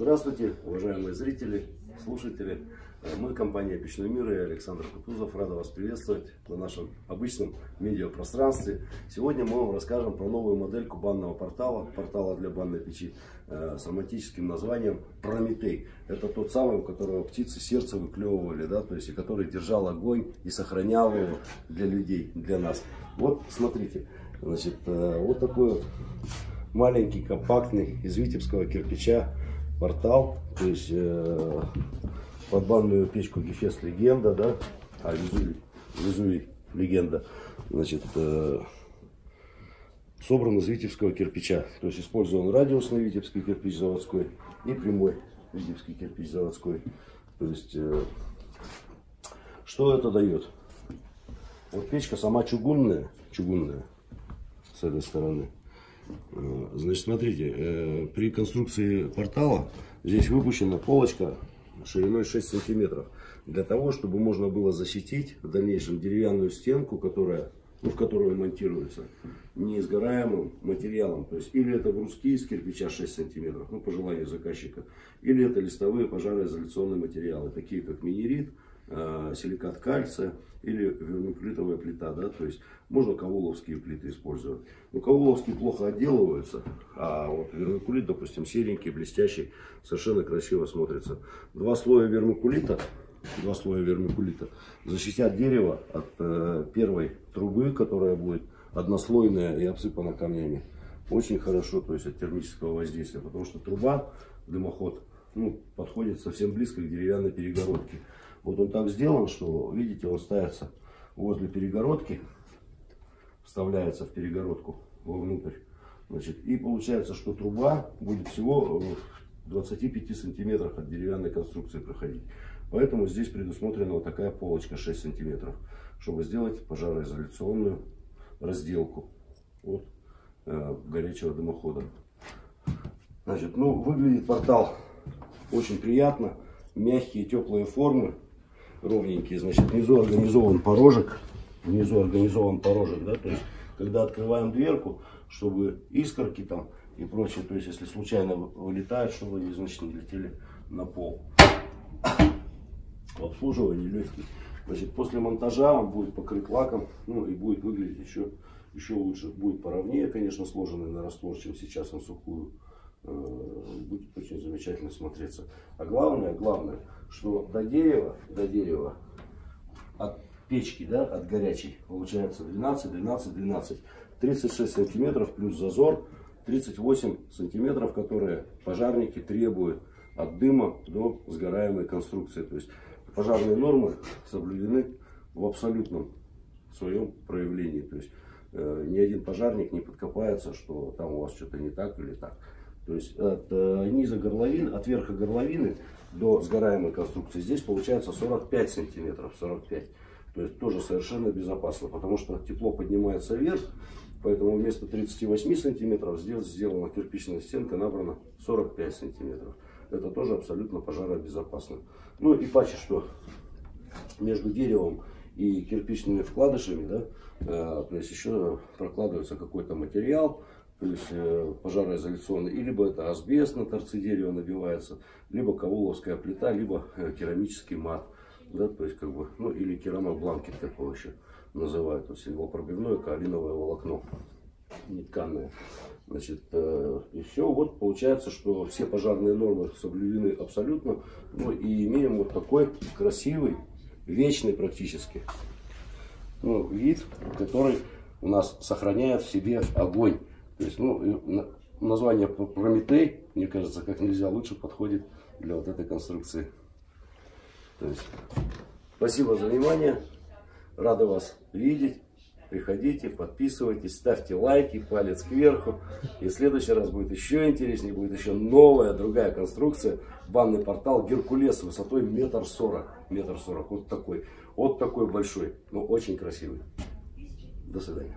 Здравствуйте, уважаемые зрители, слушатели. Мы компания Печной мир и Александр Кутузов. Рада вас приветствовать на нашем обычном медиапространстве. Сегодня мы вам расскажем про новую модельку банного портала, портала для банной печи э, с романтическим названием Прометей. Это тот самый, у которого птицы сердце выклевывали, да, то есть и который держал огонь и сохранял его для людей, для нас. Вот смотрите, значит, э, вот такой маленький, компактный, из витебского кирпича портал, то есть э, под банную печку Гефест легенда, да, а Везувий, Везувий легенда, значит, э, собран из витебского кирпича, то есть использован радиусный витебский кирпич заводской и прямой витебский кирпич заводской, то есть, э, что это дает? Вот печка сама чугунная, чугунная с этой стороны, значит, смотрите, э, при конструкции портала здесь выпущена полочка шириной 6 сантиметров. Для того, чтобы можно было защитить в дальнейшем деревянную стенку, которая, ну, в которую монтируется, неизгораемым материалом. То есть, или это бруски из кирпича 6 сантиметров, ну, по желанию заказчика, или это листовые пожароизоляционные материалы, такие как минерит, Э, силикат кальция или вермикулитовая плита, да, то есть можно кавуловские плиты использовать. Но кавуловские плохо отделываются, а вот вермикулит, допустим, серенький, блестящий, совершенно красиво смотрится. Два слоя вермикулита, два слоя вермикулита защитят дерево от э, первой трубы, которая будет однослойная и обсыпана камнями. Очень хорошо, то есть от термического воздействия, потому что труба, дымоход, ну, подходит совсем близко к деревянной перегородке. Вот он так сделан, что, видите, он ставится возле перегородки, вставляется в перегородку вовнутрь. Значит, и получается, что труба будет всего в 25 сантиметрах от деревянной конструкции проходить. Поэтому здесь предусмотрена вот такая полочка 6 сантиметров, чтобы сделать пожароизоляционную разделку от э, горячего дымохода. Значит, ну, выглядит портал очень приятно. Мягкие, теплые формы ровненькие. Значит, внизу организован порожек. Внизу организован порожек, да, то есть, когда открываем дверку, чтобы искорки там и прочее, то есть, если случайно вылетают, чтобы они, значит, не летели на пол. Обслуживание легкий. Значит, после монтажа он будет покрыт лаком, ну и будет выглядеть еще, еще лучше. Будет поровнее, конечно, сложенный на раствор, чем сейчас на сухую. Э, будет очень замечательно смотреться. А главное, главное, что до дерева, до дерева, от печки, да, от горячей, получается 12, 12, 12. 36 сантиметров плюс зазор, 38 сантиметров, которые пожарники требуют от дыма до сгораемой конструкции. То есть пожарные нормы соблюдены в абсолютном своем проявлении. То есть э, ни один пожарник не подкопается, что там у вас что-то не так или так. То есть от э, низа горловины, от верха горловины до сгораемой конструкции здесь получается 45 сантиметров, 45. То есть тоже совершенно безопасно, потому что тепло поднимается вверх, поэтому вместо 38 сантиметров здесь сделана кирпичная стенка, набрана 45 сантиметров. Это тоже абсолютно пожаробезопасно. Ну и паче, что между деревом и кирпичными вкладышами, да, э, то есть еще прокладывается какой-то материал, то есть э, пожароизоляционный, и либо это асбест на торце дерева набивается, либо кавуловская плита, либо э, керамический мат, да, то есть как бы, ну или керамобланкет, как его еще называют, то есть его пробивное каолиновое волокно, нетканное. Значит, э, и все, вот получается, что все пожарные нормы соблюдены абсолютно, ну и имеем вот такой красивый, вечный практически, ну, вид, который у нас сохраняет в себе огонь. То есть, ну, название Прометей, мне кажется, как нельзя лучше подходит для вот этой конструкции. То есть, спасибо за внимание. Рада вас видеть. Приходите, подписывайтесь, ставьте лайки, палец кверху. И в следующий раз будет еще интереснее, будет еще новая, другая конструкция. Банный портал Геркулес высотой метр сорок. Метр сорок. Вот такой. Вот такой большой. Но очень красивый. До свидания.